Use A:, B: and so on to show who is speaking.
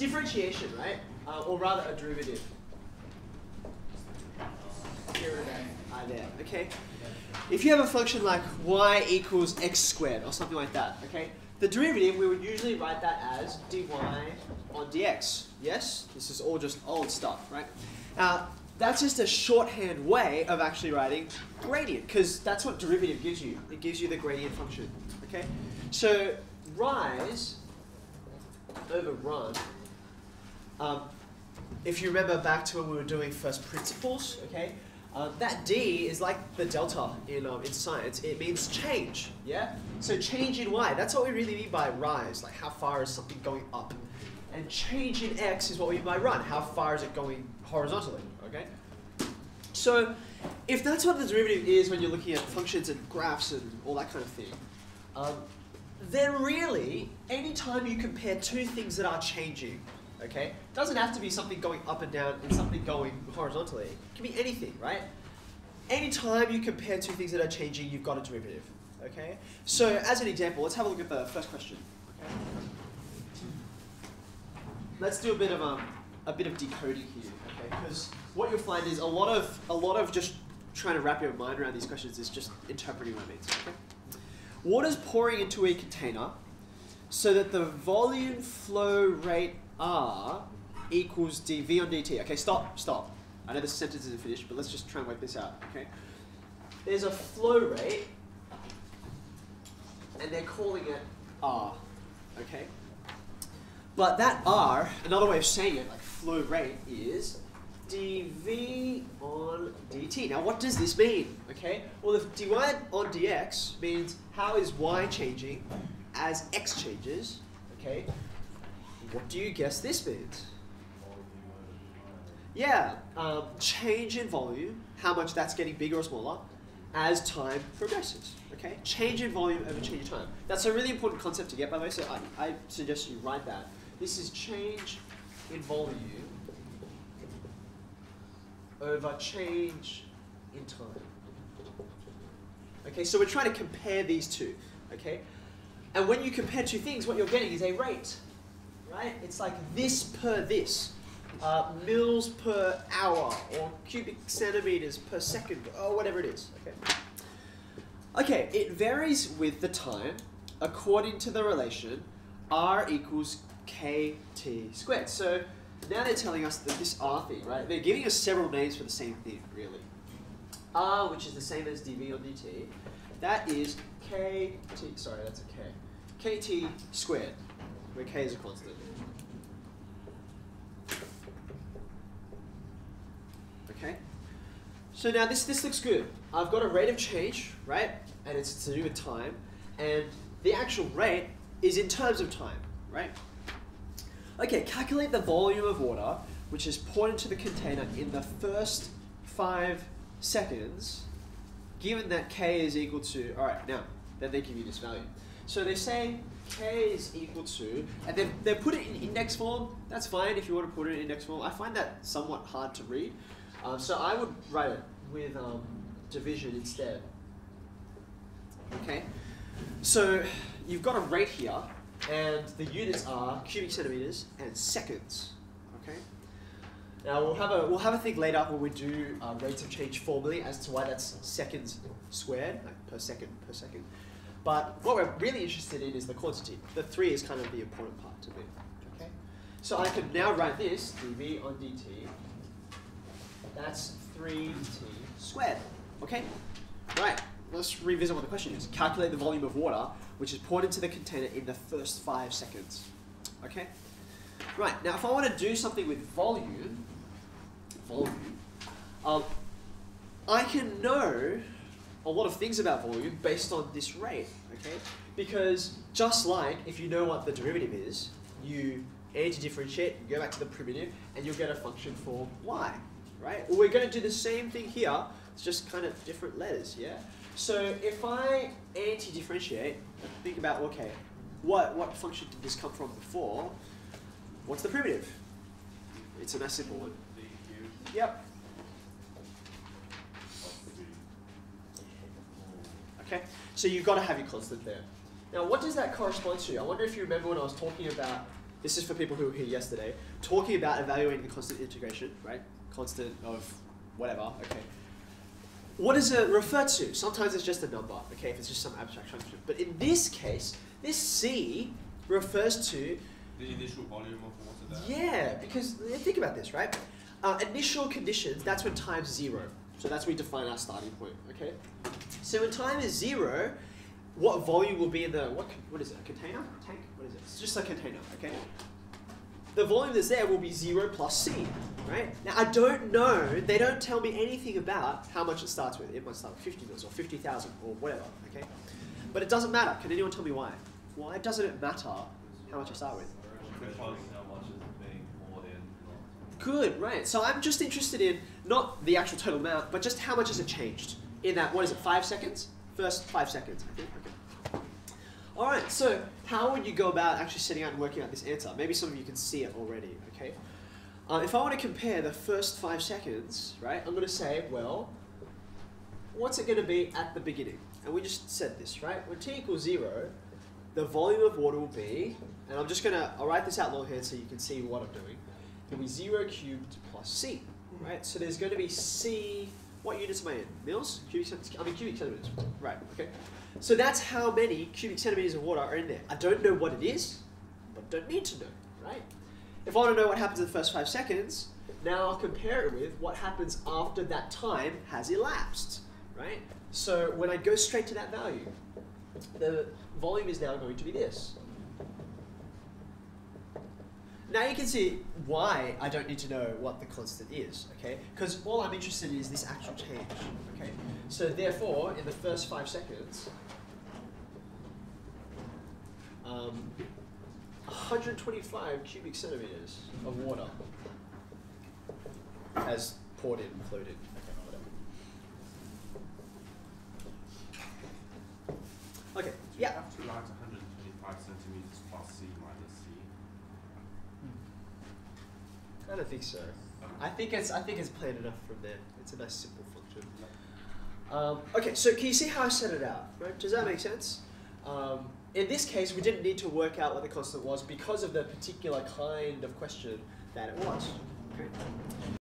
A: differentiation, right? Uh, or rather a derivative. Here and there. Ah. Okay. If you have a function like y equals x squared or something like that, okay, the derivative we would usually write that as dy on dx. Yes, this is all just old stuff, right? Uh, that's just a shorthand way of actually writing gradient, because that's what derivative gives you. It gives you the gradient function. Okay, so rise over run. Um, if you remember back to when we were doing first principles, okay, uh, that d is like the delta in um, in science. It means change. Yeah. So change in y. That's what we really mean by rise. Like how far is something going up? And change in x is what we mean by run. How far is it going horizontally? Okay. So if that's what the derivative is when you're looking at functions and graphs and all that kind of thing, um, then really, anytime you compare two things that are changing, okay, It doesn't have to be something going up and down and something going horizontally. It can be anything, right? Anytime you compare two things that are changing, you've got a derivative, okay? So as an example, let's have a look at the first question. Okay? Let's do a bit of um, a bit of decoding here, okay? Because what you'll find is a lot of a lot of just trying to wrap your mind around these questions is just interpreting what it means. Okay? Water is pouring into a container so that the volume flow rate R equals dV on dt. Okay, stop, stop. I know this sentence isn't finished, but let's just try and work this out, okay? There's a flow rate, and they're calling it R, okay? But that R, another way of saying it, like flow rate, is dv on dt. Now, what does this mean? Okay. Well, if dy on dx means how is y changing as x changes, okay, what do you guess this means? Yeah, um, change in volume, how much that's getting bigger or smaller as time progresses. Okay, change in volume over change in time. That's a really important concept to get, by the way. So I, I suggest you write that. This is change in volume over change in time. Okay, so we're trying to compare these two. Okay, and when you compare two things, what you're getting is a rate, right? It's like this per this, uh, mils per hour, or cubic centimeters per second, or whatever it is. Okay. Okay, it varies with the time according to the relation r equals kt squared. So now they're telling us that this r thing, right? They're giving us several names for the same thing, really. r, which is the same as dv on dt, that is kt, sorry, that's a k, kt squared, where k is a constant. Okay? So now this, this looks good. I've got a rate of change, right? And it's to do with time. And the actual rate is in terms of time, right? Okay, calculate the volume of water which is poured into the container in the first five seconds, given that k is equal to, all right, now, then they give you this value. So they say k is equal to, and then they put it in index form. That's fine if you want to put it in index form. I find that somewhat hard to read. Um, so I would write it with um, division instead. Okay, so you've got a rate here, and the units are cubic centimeters and seconds. Okay. Now we'll have a we'll have a think later when we do uh, rates of change formally as to why that's seconds squared like per second per second. But what we're really interested in is the quantity. The three is kind of the important part to me. Okay. So I could now write this dv on dt. That's 3t squared. Okay? Right, let's revisit what the question is. Calculate the volume of water which is poured into the container in the first five seconds. Okay? Right, now if I want to do something with volume, volume, um, I can know a lot of things about volume based on this rate, okay? Because just like if you know what the derivative is, you anti-differentiate, you go back to the primitive, and you'll get a function for y, right? Well, we're going to do the same thing here, it's just kind of different letters, yeah? So if I anti-differentiate, think about, okay, what, what function did this come from before? What's the primitive? It's a nice simple one. Yep. Okay, so you've got to have your constant there. Now, what does that correspond to? I wonder if you remember when I was talking about this is for people who were here yesterday, talking about evaluating the constant integration, right? Constant of whatever, okay. What does it refer to? Sometimes it's just a number, okay, if it's just some abstract function. But in this case, this C refers to
B: The initial volume of water there.
A: yeah, because think about this, right? Uh, initial conditions, that's when time's zero. So that's where we define our starting point, okay? So when time is zero, what volume will be in the, what, what is it, a container? Tank? What is it? It's just a container, okay? The volume that's there will be zero plus C, right? Now I don't know, they don't tell me anything about how much it starts with. It might start with 50 mils or 50,000 or whatever, okay? But it doesn't matter. Can anyone tell me why? Why doesn't it matter how much I start with?
B: Because
C: how much is being poured in.
A: Good, right. So I'm just interested in not the actual total amount, but just how much has it changed in that, what is it, five seconds? First five seconds, I think. Okay. All right, so how would you go about actually setting out and working out this answer? Maybe some of you can see it already, okay? Uh, if I want to compare the first five seconds, right, I'm going to say, well, what's it going to be at the beginning? And we just said this, right? When t equals zero, the volume of water will be, and I'm just going to, I'll write this out longhand so you can see what I'm doing. It'll be zero cubed plus c, right? So there's going to be c, what units am I in? Mils? Cubic centimeters? I mean cubic centimeters. Right, okay. So that's how many cubic centimeters of water are in there. I don't know what it is, but don't need to know, right? If I want to know what happens in the first five seconds, now I'll compare it with what happens after that time has elapsed, right? So when I go straight to that value, the volume is now going to be this. Now you can see why I don't need to know what the constant is, okay? Because all I'm interested in is this actual change, okay? So therefore, in the first five seconds, um, 125 cubic centimeters of water has poured in, flowed in. Okay, whatever. Okay,
B: So you
A: yeah.
B: have to write 125 centimeters plus C minus C.
A: I don't think so. I think it's I think it's plain enough from there. It's a nice simple function. Um, okay, so can you see how I set it out? Right? Does that make sense? Um, in this case, we didn't need to work out what the constant was because of the particular kind of question that it was.